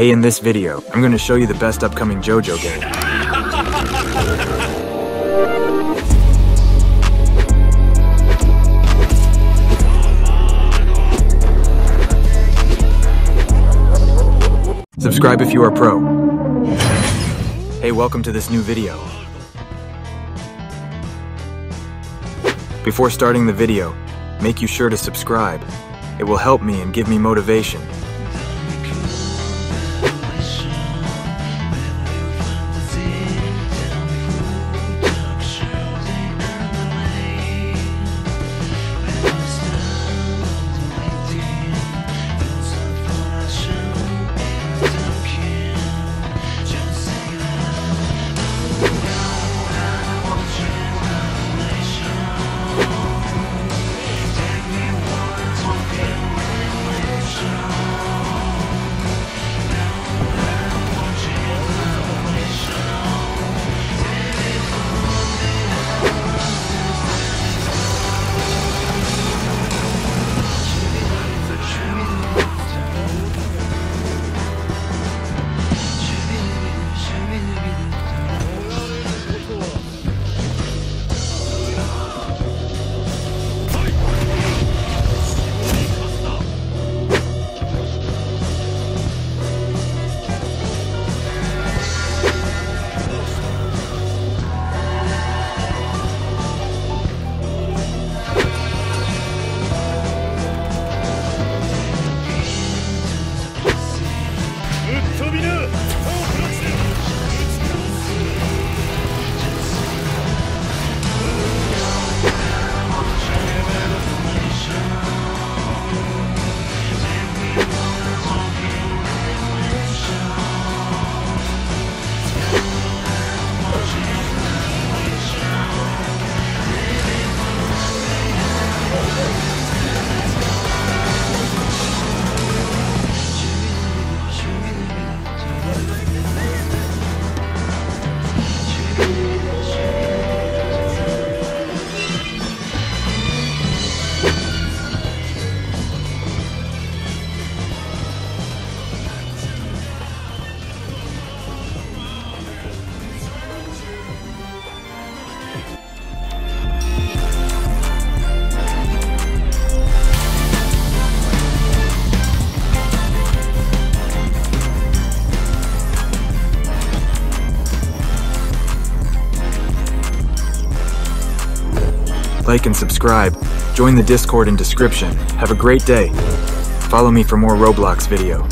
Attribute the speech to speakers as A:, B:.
A: Hey, in this video, I'm going to show you the best upcoming JoJo game. Subscribe if you are pro. Hey, welcome to this new video. Before starting the video, make you sure to subscribe. It will help me and give me motivation. Like and subscribe. Join the Discord in description. Have a great day. Follow me for more Roblox video.